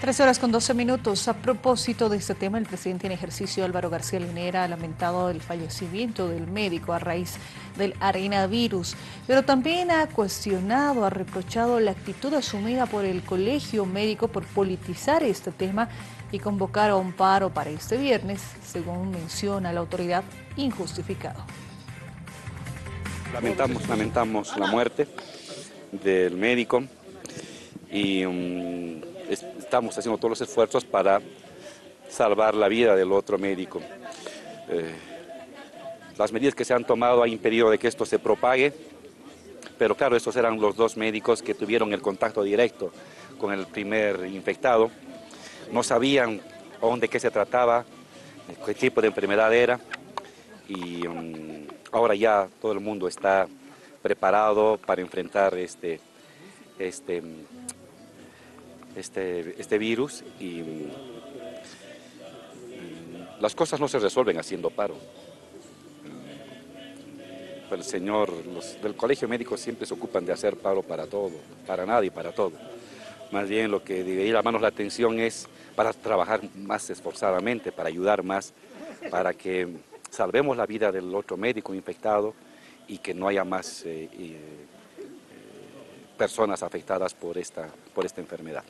Tres horas con 12 minutos. A propósito de este tema, el presidente en ejercicio Álvaro García Linera ha lamentado el fallecimiento del médico a raíz del arenavirus, pero también ha cuestionado, ha reprochado la actitud asumida por el colegio médico por politizar este tema y convocar a un paro para este viernes, según menciona la autoridad, injustificado. Lamentamos, lamentamos la muerte del médico y um, estamos haciendo todos los esfuerzos para salvar la vida del otro médico. Eh, las medidas que se han tomado han impedido de que esto se propague, pero claro, estos eran los dos médicos que tuvieron el contacto directo con el primer infectado. No sabían dónde qué se trataba, qué tipo de enfermedad era, y um, ahora ya todo el mundo está preparado para enfrentar este, este este, este virus y, las cosas no se resuelven haciendo paro. El señor, los del colegio médico siempre se ocupan de hacer paro para todo, para nada y para todo. Más bien lo que debería llamarnos la atención es para trabajar más esforzadamente, para ayudar más, para que salvemos la vida del otro médico infectado y que no haya más eh, personas afectadas por esta, por esta enfermedad.